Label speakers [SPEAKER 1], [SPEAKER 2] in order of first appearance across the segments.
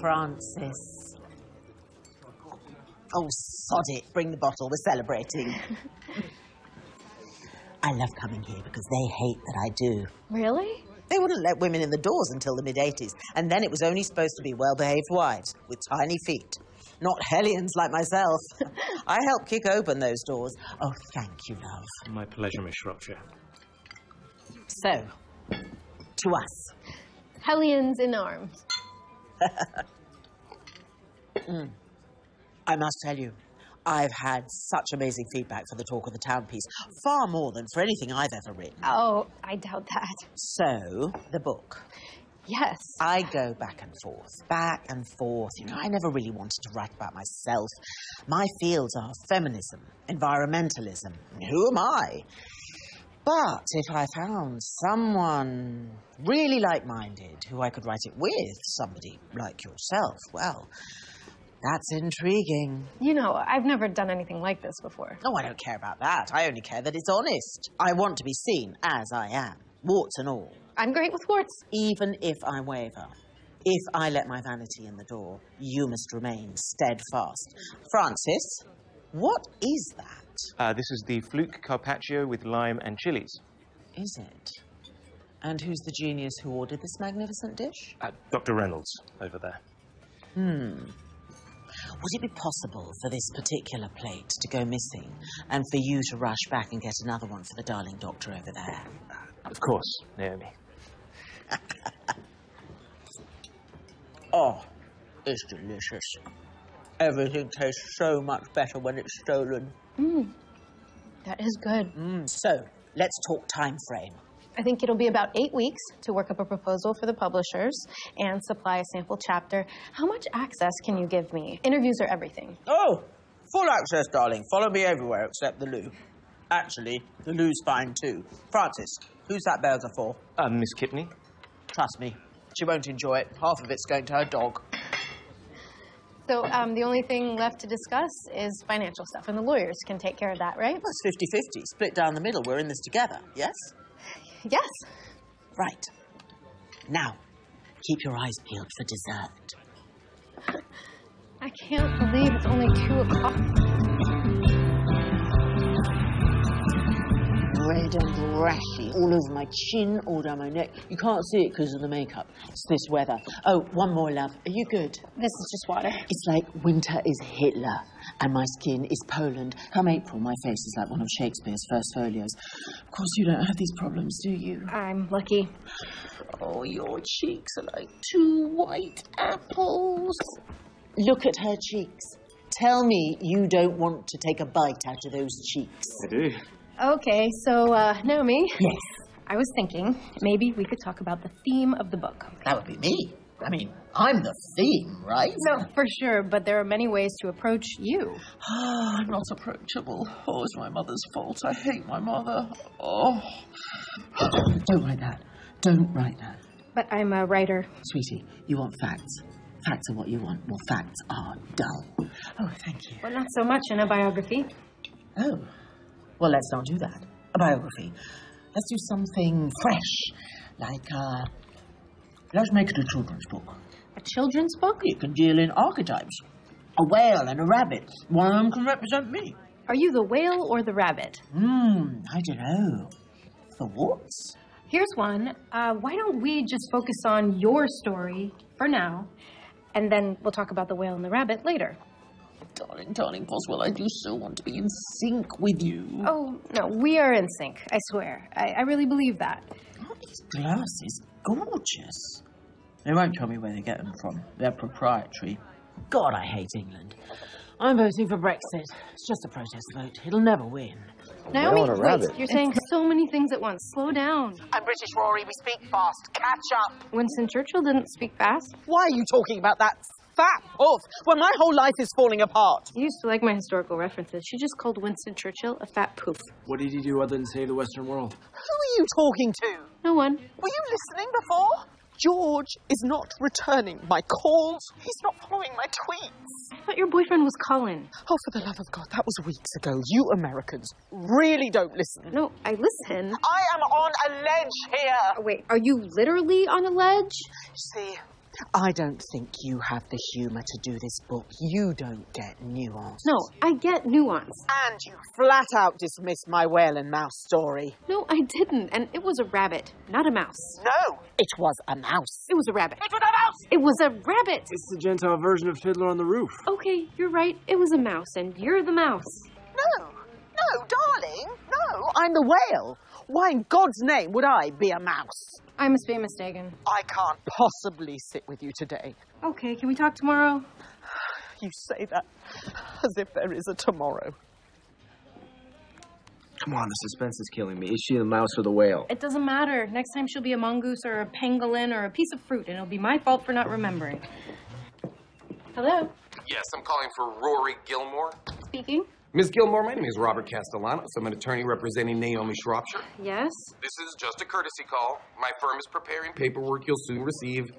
[SPEAKER 1] Francis. Oh, sod it. Bring the bottle. We're celebrating. I love coming here because they hate that I do.
[SPEAKER 2] Really?
[SPEAKER 1] They wouldn't let women in the doors until the mid 80s, and then it was only supposed to be well behaved wives with tiny feet. Not hellions like myself. I helped kick open those doors. Oh, thank you, love.
[SPEAKER 3] My pleasure, Miss Shropshire.
[SPEAKER 1] So, to us.
[SPEAKER 2] Hellions in arms.
[SPEAKER 1] Mm. I must tell you, I've had such amazing feedback for the Talk of the Town piece, far more than for anything I've ever written.
[SPEAKER 2] Oh, I doubt that.
[SPEAKER 1] So, the book.
[SPEAKER 2] Yes.
[SPEAKER 1] I go back and forth, back and forth. You know, I never really wanted to write about myself. My fields are feminism, environmentalism. Who am I? But if I found someone really like minded who I could write it with, somebody like yourself, well, that's intriguing.
[SPEAKER 2] You know, I've never done anything like this before.
[SPEAKER 1] Oh, I don't care about that. I only care that it's honest. I want to be seen as I am, warts and all.
[SPEAKER 2] I'm great with warts.
[SPEAKER 1] Even if I waver, if I let my vanity in the door, you must remain steadfast. Francis, what is that?
[SPEAKER 3] Uh, this is the fluke carpaccio with lime and chilies.
[SPEAKER 1] Is it? And who's the genius who ordered this magnificent dish?
[SPEAKER 3] Uh, Dr. Reynolds over there.
[SPEAKER 1] Hmm. Would it be possible for this particular plate to go missing and for you to rush back and get another one for the darling doctor over there?
[SPEAKER 3] Of course, Naomi.
[SPEAKER 1] Oh, it's delicious. Everything tastes so much better when it's stolen.
[SPEAKER 2] Mm. That is good.
[SPEAKER 1] Mm. So, let's talk time frame.
[SPEAKER 2] I think it'll be about eight weeks to work up a proposal for the publishers and supply a sample chapter. How much access can you give me? Interviews are everything.
[SPEAKER 1] Oh, full access, darling. Follow me everywhere except the loo. Actually, the loo's fine too. Francis, who's that Belzer for?
[SPEAKER 3] Uh, Miss Kipney.
[SPEAKER 1] Trust me, she won't enjoy it. Half of it's going to her dog.
[SPEAKER 2] So um, the only thing left to discuss is financial stuff, and the lawyers can take care of that, right?
[SPEAKER 1] Well, it's 50 50. Split down the middle. We're in this together, yes?
[SPEAKER 2] Yes.
[SPEAKER 1] Right. Now, keep your eyes peeled for dessert.
[SPEAKER 2] I can't believe it's only two o'clock.
[SPEAKER 1] Red and brashy all over my chin, all down my neck. You can't see it because of the makeup. It's this weather. Oh, one more, love. Are you good?
[SPEAKER 2] This is just water.
[SPEAKER 1] It's like winter is Hitler and my skin is Poland. Come April, my face is like one of Shakespeare's first folios. Of course, you don't have these problems, do you?
[SPEAKER 2] I'm lucky.
[SPEAKER 1] Oh, your cheeks are like two white apples. Look at her cheeks. Tell me you don't want to take a bite out of those cheeks.
[SPEAKER 3] I do.
[SPEAKER 2] Okay, so uh, Naomi.
[SPEAKER 1] Yes.
[SPEAKER 2] I was thinking maybe we could talk about the theme of the book.
[SPEAKER 1] That would be me. I mean, I'm the theme, right?
[SPEAKER 2] No, for sure, but there are many ways to approach you.
[SPEAKER 1] I'm not approachable. Oh, it's my mother's fault. I hate my mother. Oh. Don't write that. Don't write that.
[SPEAKER 2] But I'm a writer.
[SPEAKER 1] Sweetie, you want facts. Facts are what you want. Well, facts are dull. Oh, thank you.
[SPEAKER 2] Well, not so much in a biography.
[SPEAKER 1] Oh. Well, let's not do that. A biography. Let's do something fresh. Like, uh. Let's make it a children's book.
[SPEAKER 2] A children's book?
[SPEAKER 1] You can deal in archetypes. A whale and a rabbit. One of them can represent me.
[SPEAKER 2] Are you the whale or the rabbit?
[SPEAKER 1] Hmm, I don't know. The what?
[SPEAKER 2] Here's one. Uh, why don't we just focus on your story for now, and then we'll talk about the whale and the rabbit later?
[SPEAKER 1] Darling, darling Boswell, I do so want to be in sync with you.
[SPEAKER 2] Oh, no, we are in sync, I swear. I, I really believe that.
[SPEAKER 1] These glasses, gorgeous. They won't tell me where they get them from. They're proprietary. God, I hate England. I'm voting for Brexit. It's just a protest vote. It'll never win.
[SPEAKER 2] Naomi,
[SPEAKER 4] on a
[SPEAKER 2] wait,
[SPEAKER 4] rabbit.
[SPEAKER 2] you're saying so many things at once. Slow down.
[SPEAKER 1] I'm British, Rory. We speak fast. Catch up.
[SPEAKER 2] Winston Churchill didn't speak fast.
[SPEAKER 1] Why are you talking about that fat off when my whole life is falling apart?
[SPEAKER 2] You used to like my historical references. She just called Winston Churchill a fat poof.
[SPEAKER 4] What did he do other than save the Western world?
[SPEAKER 1] Who are you talking to?
[SPEAKER 2] No one.
[SPEAKER 1] Were you listening before? George is not returning my calls. He's not following my tweets.
[SPEAKER 2] I thought your boyfriend was Colin.
[SPEAKER 1] Oh, for the love of God, that was weeks ago. You Americans really don't listen.
[SPEAKER 2] No, I listen.
[SPEAKER 1] I am on a ledge here.
[SPEAKER 2] Wait, are you literally on a ledge?
[SPEAKER 1] You see, I don't think you have the humour to do this book. You don't get nuance.
[SPEAKER 2] No, I get nuance.
[SPEAKER 1] And you flat out dismissed my whale and mouse story.
[SPEAKER 2] No, I didn't. And it was a rabbit, not a mouse.
[SPEAKER 1] No, it was a mouse.
[SPEAKER 2] It was a rabbit.
[SPEAKER 1] It was a mouse!
[SPEAKER 2] It was a rabbit.
[SPEAKER 4] It's the Gentile version of Fiddler on the Roof.
[SPEAKER 2] Okay, you're right. It was a mouse, and you're the mouse.
[SPEAKER 1] No, no, darling, no. I'm the whale. Why in God's name would I be a mouse?
[SPEAKER 2] I must be mistaken.
[SPEAKER 1] I can't possibly sit with you today.
[SPEAKER 2] Okay, can we talk tomorrow?
[SPEAKER 1] You say that as if there is a tomorrow.
[SPEAKER 4] Come on, the suspense is killing me. Is she the mouse or the whale?
[SPEAKER 2] It doesn't matter. Next time she'll be a mongoose or a pangolin or a piece of fruit, and it'll be my fault for not remembering. Hello?
[SPEAKER 5] Yes, I'm calling for Rory Gilmore.
[SPEAKER 2] Speaking?
[SPEAKER 5] Ms. Gilmore, my name is Robert Castellanos. I'm an attorney representing Naomi Shropshire.
[SPEAKER 2] Yes?
[SPEAKER 5] This is just a courtesy call. My firm is preparing paperwork you'll soon receive,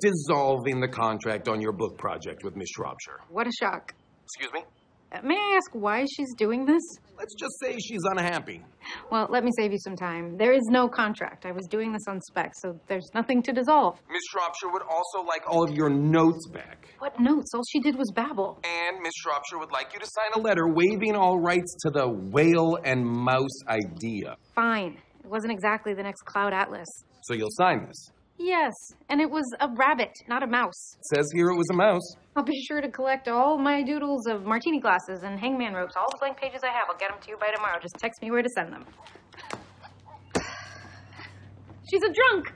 [SPEAKER 5] dissolving the contract on your book project with Miss Shropshire.
[SPEAKER 2] What a shock.
[SPEAKER 5] Excuse me?
[SPEAKER 2] Uh, may I ask why she's doing this?
[SPEAKER 5] Let's just say she's unhappy.
[SPEAKER 2] Well, let me save you some time. There is no contract. I was doing this on spec, so there's nothing to dissolve.
[SPEAKER 5] Miss Shropshire would also like all of your notes back.
[SPEAKER 2] What notes? All she did was babble.
[SPEAKER 5] And Miss Shropshire would like you to sign a letter waiving all rights to the whale and mouse idea.
[SPEAKER 2] Fine. It wasn't exactly the next Cloud Atlas.
[SPEAKER 5] So you'll sign this.
[SPEAKER 2] Yes, and it was a rabbit, not a mouse.
[SPEAKER 5] It says here it was a mouse.
[SPEAKER 2] I'll be sure to collect all my doodles of martini glasses and hangman ropes, all the blank pages I have. I'll get them to you by tomorrow. Just text me where to send them. She's a drunk!